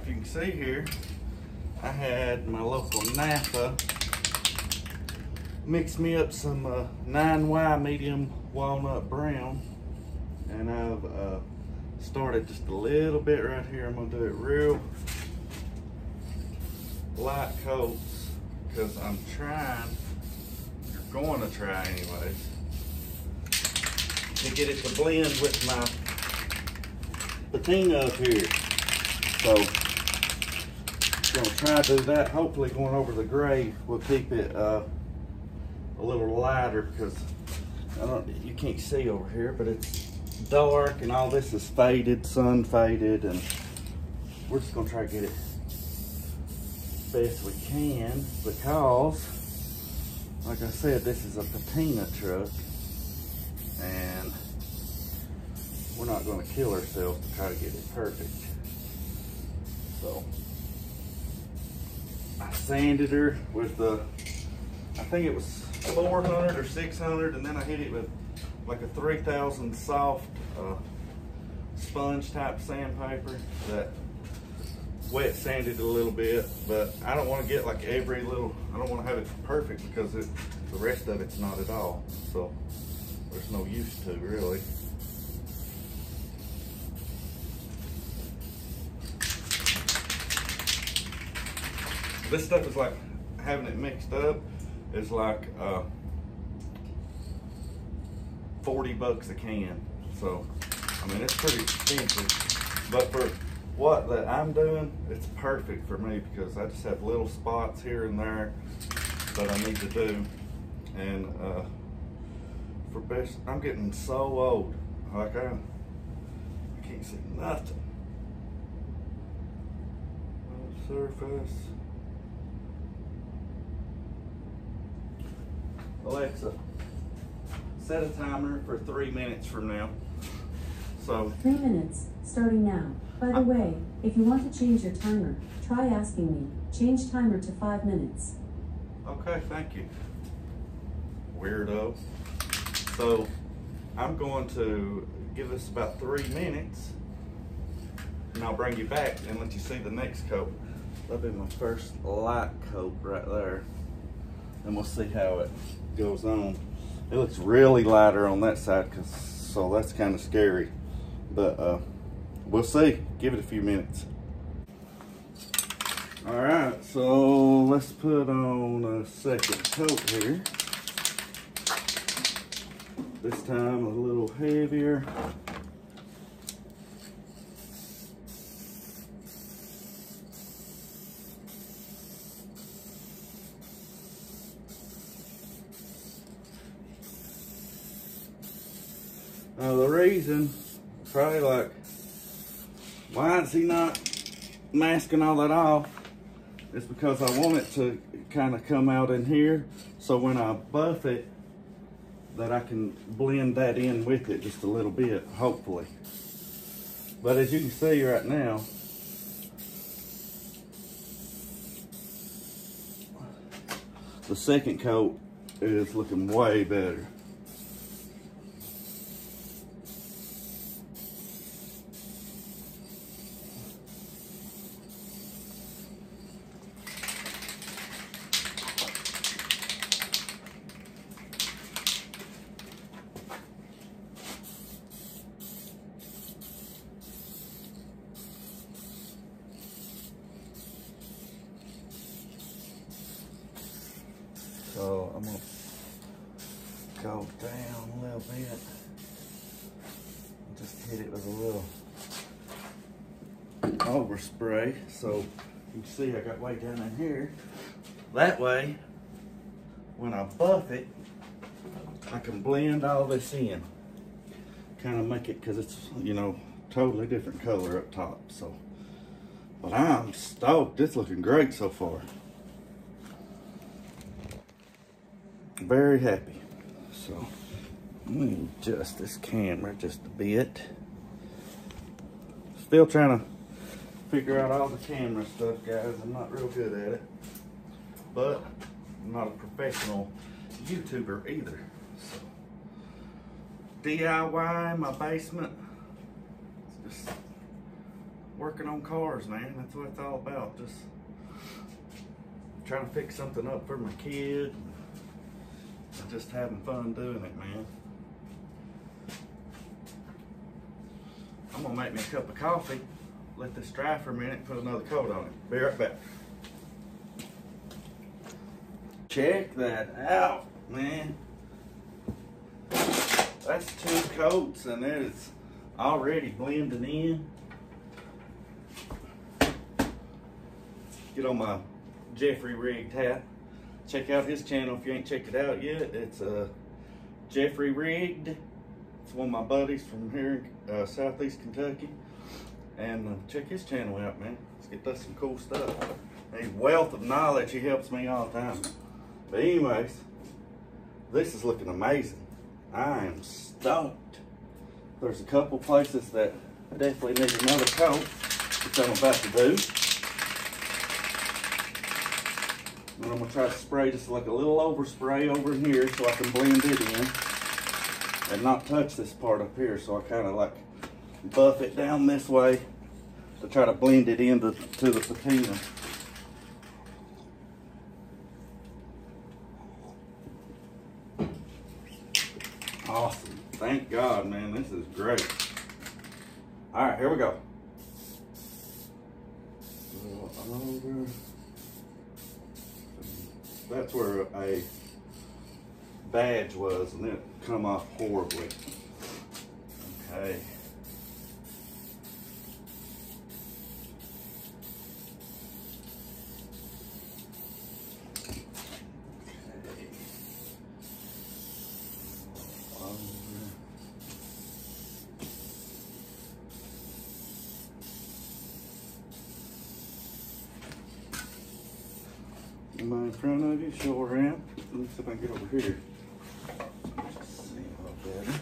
if you can see here, I had my local Napa mix me up some uh, 9Y medium walnut brown and I've uh, started just a little bit right here. I'm gonna do it real light coats because I'm trying, you're going to try anyways, to get it to blend with my patina up here. So, gonna try to do that. Hopefully going over the gray will keep it uh, a little lighter because you can't see over here, but it's dark and all this is faded, sun faded, and we're just gonna try to get it best we can because, like I said, this is a patina truck and we're not gonna kill ourselves to try to get it perfect. So, sanded her with the, I think it was 400 or 600 and then I hit it with like a 3000 soft uh, sponge type sandpaper that wet sanded a little bit, but I don't want to get like every little, I don't want to have it perfect because it, the rest of it's not at all. So there's no use to really. This stuff is like having it mixed up is like uh, 40 bucks a can. So, I mean, it's pretty expensive, but for what that I'm doing, it's perfect for me because I just have little spots here and there that I need to do. And uh, for best, I'm getting so old. Like I, I can't see nothing. Surface. Alexa, set a timer for three minutes from now. So. Three minutes, starting now. By the way, if you want to change your timer, try asking me. Change timer to five minutes. Okay, thank you. Weirdo. So, I'm going to give this about three minutes and I'll bring you back and let you see the next coat. That'll be my first light coat right there. And we'll see how it goes on. It looks really lighter on that side, cause so that's kind of scary. But uh, we'll see. Give it a few minutes. All right, so let's put on a second coat here. This time a little heavier. Now the reason, probably like, why is he not masking all that off? It's because I want it to kind of come out in here. So when I buff it, that I can blend that in with it just a little bit, hopefully. But as you can see right now, the second coat is looking way better. So I'm gonna go down a little bit. Just hit it with a little overspray. So you can see I got way down in here. That way, when I buff it, I can blend all this in. Kind of make it, cause it's, you know, totally different color up top, so. But I'm stoked, it's looking great so far. Very happy. So let me adjust this camera just a bit. Still trying to figure out all the camera stuff, guys. I'm not real good at it. But I'm not a professional YouTuber either. So DIY in my basement. It's just working on cars, man. That's what it's all about. Just trying to fix something up for my kid. Just having fun doing it, man. I'm gonna make me a cup of coffee, let this dry for a minute, put another coat on it. Be right back. Check that out, man. That's two coats and it's already blending in. Get on my Jeffrey Rigged hat. Check out his channel if you ain't checked it out yet. It's uh, Jeffrey Rigged. It's one of my buddies from here in uh, Southeast Kentucky. And uh, check his channel out, man. Let's get us some cool stuff. A wealth of knowledge. He helps me all the time. But anyways, this is looking amazing. I am stoked. There's a couple places that I definitely need another coat, which I'm about to do. And I'm gonna try to spray just like a little overspray over here so I can blend it in and not touch this part up here. So I kind of like buff it down this way to try to blend it into to the patina. Awesome. Thank God, man. This is great. All right, here we go. That's where a badge was, and it come off horribly. Okay. Am I in front of you? Sure am. Let me see if I can get over here. Just see a little better.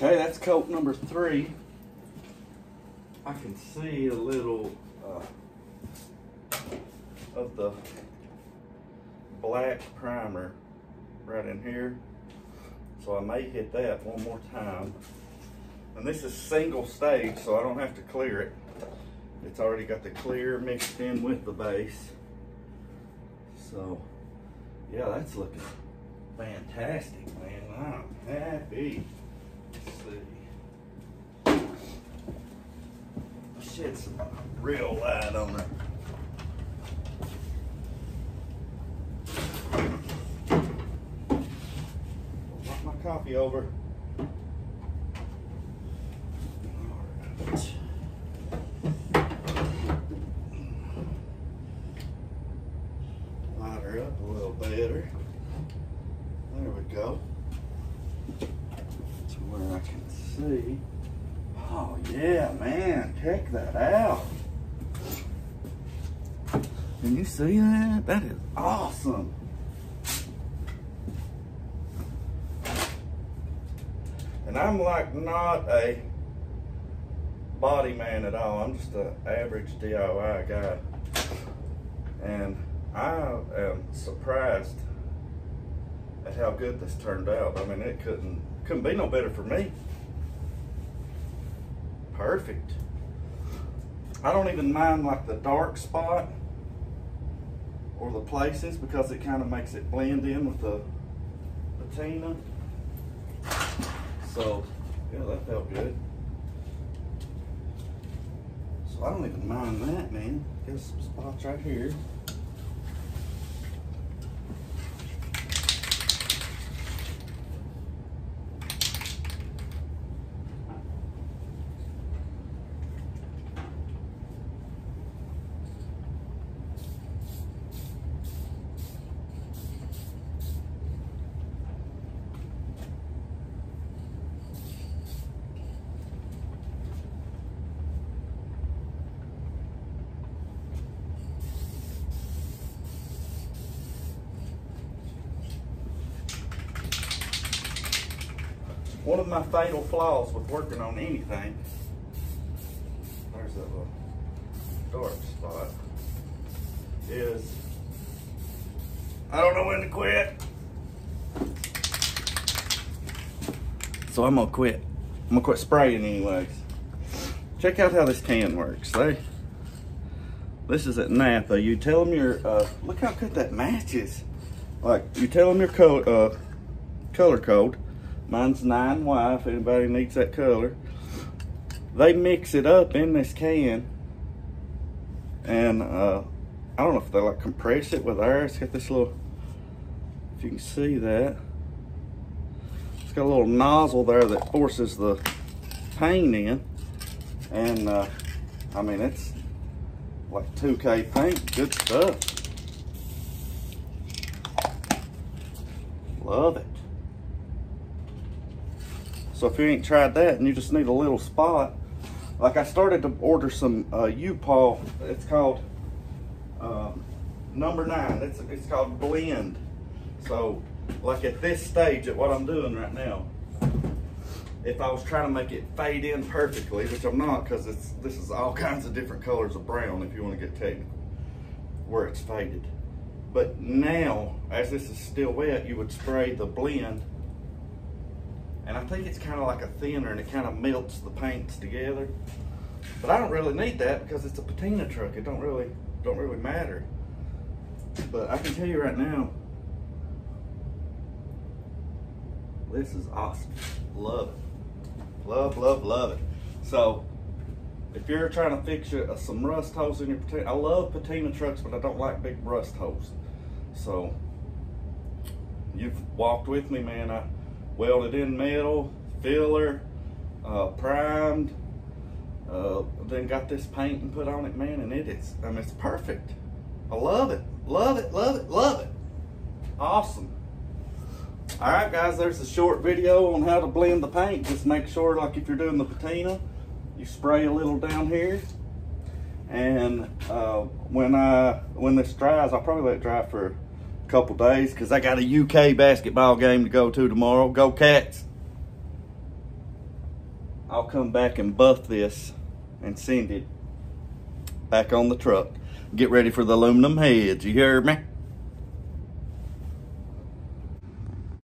Okay, that's coat number three. I can see a little uh, of the black primer right in here. So I may hit that one more time. And this is single stage, so I don't have to clear it. It's already got the clear mixed in with the base. So, yeah, that's looking fantastic, man. I'm happy. Let's see. Shed some real light on it. Knock my coffee over. Alright. Light her up a little better. There we go to where I can see. Oh yeah, man, check that out. Can you see that? That is awesome. And I'm like not a body man at all. I'm just an average DIY guy. And I am surprised at how good this turned out. I mean, it couldn't couldn't be no better for me. Perfect. I don't even mind like the dark spot or the places because it kind of makes it blend in with the patina. So, yeah, that felt good. So I don't even mind that, man. Got some spots right here. One of my fatal flaws with working on anything, there's that little dark spot, is I don't know when to quit. So I'm gonna quit. I'm gonna quit spraying anyways. Check out how this can works. They, this is at Napa. You tell them your, uh, look how good that matches. Like, you tell them your co uh, color code. Mine's 9Y if anybody needs that color. They mix it up in this can. And uh, I don't know if they like compress it with air. It's got this little, if you can see that. It's got a little nozzle there that forces the paint in. And uh, I mean, it's like 2K paint, good stuff. Love it. So if you ain't tried that and you just need a little spot, like I started to order some uh, U-POL, it's called uh, number nine, it's, it's called blend. So like at this stage at what I'm doing right now, if I was trying to make it fade in perfectly, which I'm not because it's this is all kinds of different colors of brown if you want to get technical, where it's faded. But now, as this is still wet, you would spray the blend. And I think it's kind of like a thinner and it kind of melts the paints together. But I don't really need that because it's a patina truck. It don't really, don't really matter. But I can tell you right now, this is awesome. Love it. Love, love, love it. So, if you're trying to fix your, uh, some rust holes in your patina, I love patina trucks, but I don't like big rust holes. So, you've walked with me, man. I welded in metal, filler, uh, primed, uh, then got this paint and put on it, man, and it is, I mean, it's perfect. I love it, love it, love it, love it. Awesome. All right, guys, there's a short video on how to blend the paint. Just make sure, like if you're doing the patina, you spray a little down here. And uh, when I when this dries, I'll probably let it dry for couple days because I got a UK basketball game to go to tomorrow. Go Cats! I'll come back and buff this and send it back on the truck. Get ready for the aluminum heads. You hear me?